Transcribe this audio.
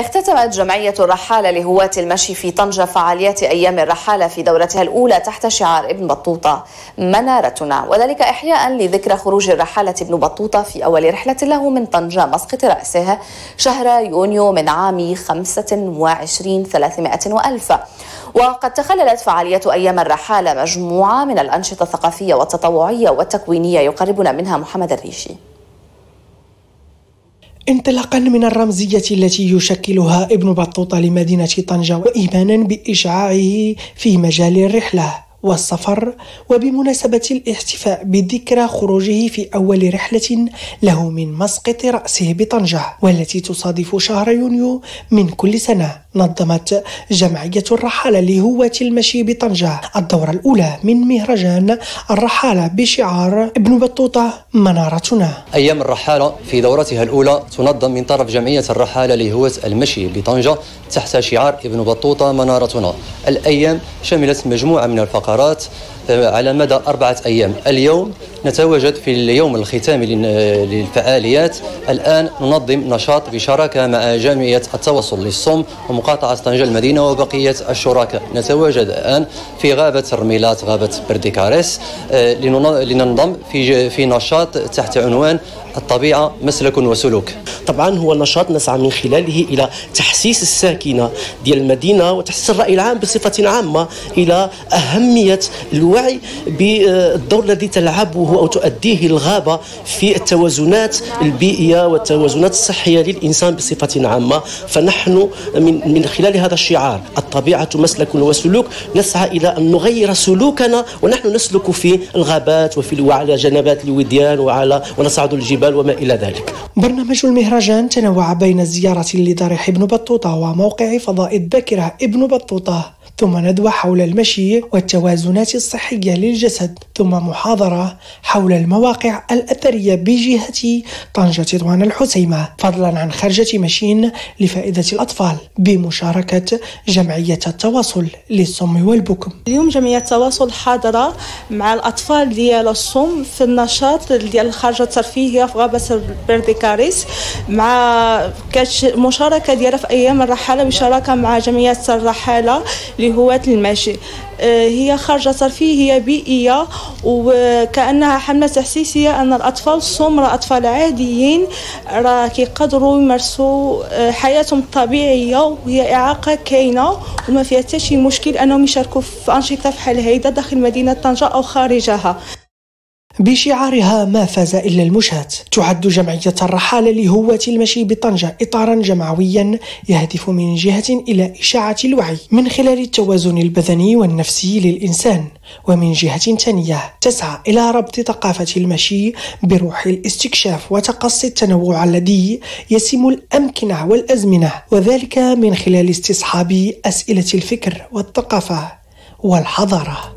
اختتمت جمعية الرحالة لهواة المشي في طنجة فعاليات أيام الرحالة في دورتها الأولى تحت شعار ابن بطوطة منارتنا. وذلك إحياء لذكرى خروج الرحالة ابن بطوطة في أول رحلة له من طنجة مسقط رأسه شهر يونيو من عام 25 300 وألف. وقد تخللت فعالية أيام الرحالة مجموعة من الأنشطة الثقافية والتطوعية والتكوينية يقربنا منها محمد الريشي. انطلاقا من الرمزية التي يشكلها ابن بطوطة لمدينة طنجة وإيمانا بإشعاعه في مجال الرحلة. والسفر وبمناسبة الاحتفاء بذكرى خروجه في أول رحلة له من مسقط رأسه بطنجة والتي تصادف شهر يونيو من كل سنة نظمت جمعية الرحالة لهواة المشي بطنجة. الدورة الأولى من مهرجان الرحالة بشعار ابن بطوطة منارتنا. أيام الرحالة في دورتها الأولى تنظم من طرف جمعية الرحالة لهواة المشي بطنجة تحت شعار ابن بطوطة منارتنا. الأيام شملت مجموعة من الفقرات البهارات على مدى أربعة أيام. اليوم نتواجد في اليوم الختامي للفعاليات. الآن ننظم نشاط بشراكة مع جمعية التواصل للصم ومقاطعة طنجة المدينة وبقية الشركاء. نتواجد الآن في غابة الرميلات غابة برديكاريس. آه، لننضم في في نشاط تحت عنوان الطبيعة مسلك وسلوك. طبعا هو نشاط نسعى من خلاله إلى تحسيس الساكنة ديال المدينة وتحسيس الرأي العام بصفة عامة إلى أهمية الوعي بالدور الذي تلعبه أو تؤديه الغابة في التوازنات البيئية والتوازنات الصحية للإنسان بصفة عامة. فنحن من, من خلال هذا الشعار الطبيعة مسلك وسلوك نسعى إلى أن نغير سلوكنا ونحن نسلك في الغابات وفي وعلى جنبات الوديان وعلى ونصعد الجبال وما إلى ذلك. برنامج المهرجان تنوع بين الزيارة لضريح ابن بطوطة وموقع فضاء الذاكرة ابن بطوطة ثم ندوة حول المشي والتوازنات الصحية للجسد ثم محاضرة حول المواقع الأثرية بجهة طنجة تطوان الحسيمة. فضلا عن خرجة مشين لفائدة الأطفال بمشاركة جمعية التواصل للصم والبكم. اليوم جمعية التواصل حاضرة مع الأطفال ديال الصم في النشاط ديال الخرجة الترفيهية في غابة برديكاريس مع مشاركة ديالها في أيام الرحالة بشراكة مع جمعية الرحالة لهواة المشي آه، هي خرجة ترفيهية بيئية وكأنها حملة تحسيسية أن الأطفال الصم أطفال عاديين راه كيقدروا يمارسوا آه، حياتهم الطبيعية وهي إعاقة كاينة وما فيها حتى شي مشكل أنهم يشاركوا في أنشطة بحال هيدا داخل مدينة طنجة أو خارجها. بشعارها ما فاز إلا المشاة تعد جمعية الرحالة لهواة المشي بطنجة إطارا جمعويا يهدف من جهة إلى إشاعة الوعي من خلال التوازن البدني والنفسي للإنسان ومن جهة ثانية تسعى إلى ربط ثقافة المشي بروح الاستكشاف وتقصي التنوع الذي يسم الأمكنة والأزمنة وذلك من خلال استصحاب أسئلة الفكر والثقافة والحضارة.